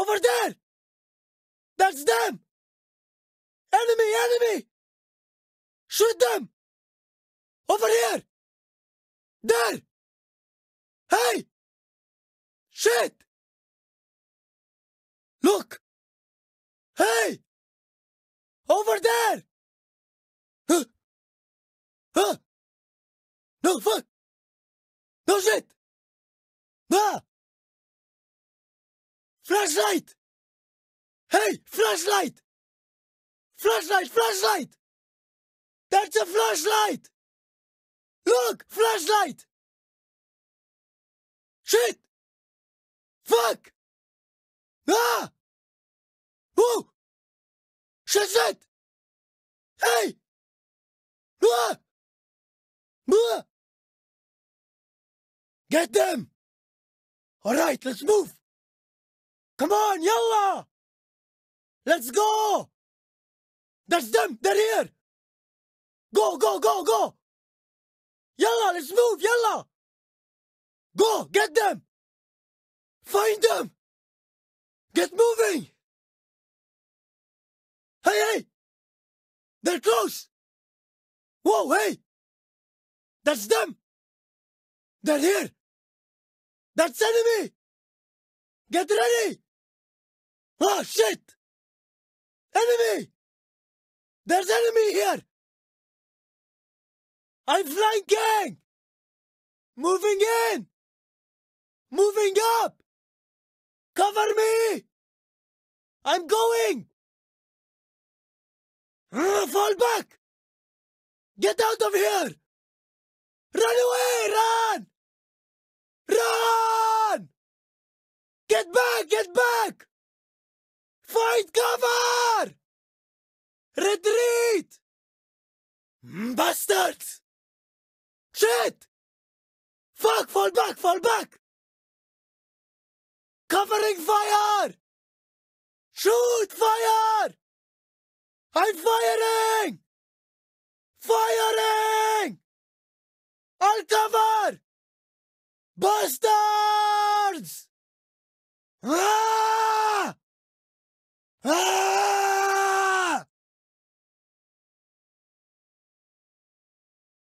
Over there! That's them! Enemy, enemy! Shoot them! Over here! There! Hey! Shit! Look! Hey! Over there! Huh! Huh! No, fuck! No shit! Ah! Flashlight! Hey, flashlight! Flashlight, flashlight! That's a flashlight! Look, flashlight! Shit! Fuck! Ah! Whoa! Shit, shit! Hey! Ah! Ah! Get them! Alright, let's move! Come on, yalla! Let's go! That's them! They're here! Go, go, go, go! Yalla, let's move, yalla! Go, get them! Find them! Get moving! Hey, hey! They're close! Whoa, hey! That's them! They're here! That's enemy! Get ready! Oh, shit! Enemy! There's enemy here! I'm flanking! Moving in! Moving up! Cover me! I'm going! Ah, fall back! Get out of here! Run away! Run! Run! Get back! Get back! Find cover! Retreat! Bastards! Shit! Fuck! Fall back! Fall back! Covering fire! Shoot! Fire! I'm firing! Firing! I'll cover! Bastards! Ah!